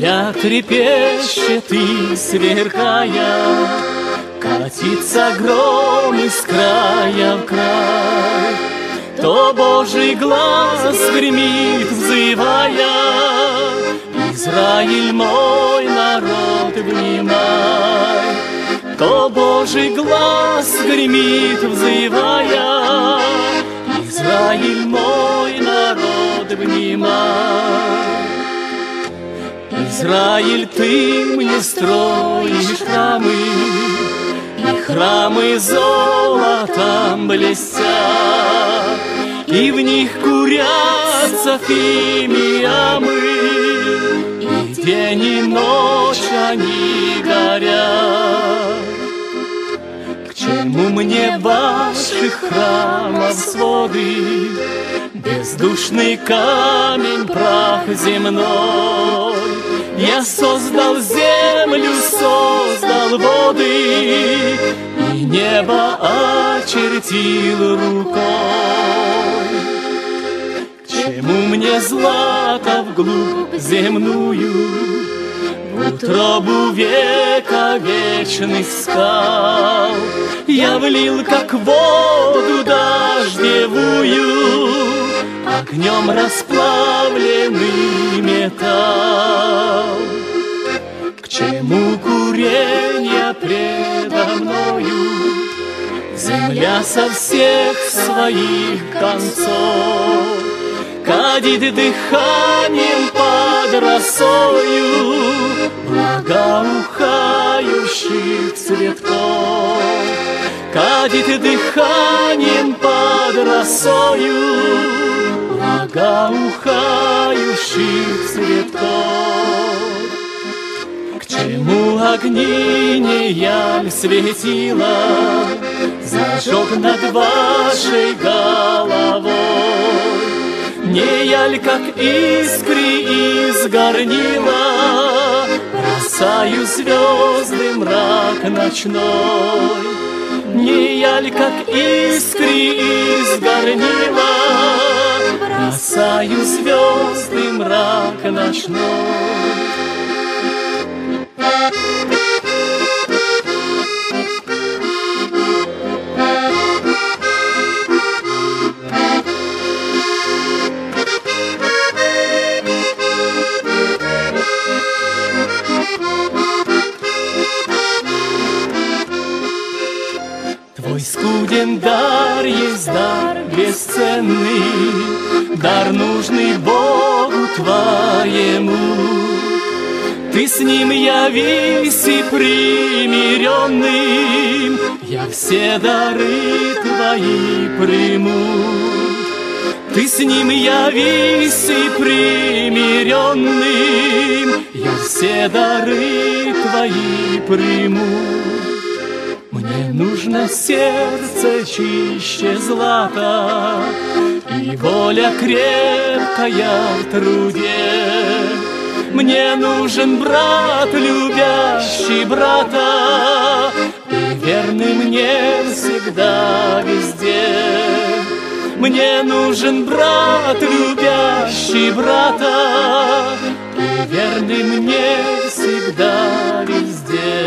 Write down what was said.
трепещет и сверкая, Катится гром из края в край, То Божий глаз гремит, взывая, Израиль мой народ, внимай, То Божий глаз гремит, взывая, Израиль мой народ, внимай. Израиль, ты мне строишь храмы, И храмы золотом блестят, И в них курятся фимиамы, И день и ночь они горят. К чему мне ваших храмов своды, Бездушный камень, прах земной? Я создал землю, создал воды, И небо очертил рукой. Чему мне злато вглубь земную, В утробу века вечных скал Я влил, как воду дождевую, Огнем расплавленный Земля со всех своих концов. Кадит дыханием под росою Благоухающих цветков. Кадит дыханием под росою Благоухающих цветков. К чему огни не яль светила Зажег над вашей головой. Не яль, как искри из горнила Бросаю звезды мрак ночной. Не яль, как искри из горнила Бросаю звезды мрак ночной скуден дар есть дар бесценный, Дар нужный Богу твоему. Ты с ним явись и примиренным, Я все дары твои приму. Ты с ним явись и примиренным, Я все дары твои приму. Мне нужно сердце чище злата И воля крепкая в труде. Мне нужен брат, любящий брата И верный мне всегда везде. Мне нужен брат, любящий брата И верный мне всегда везде.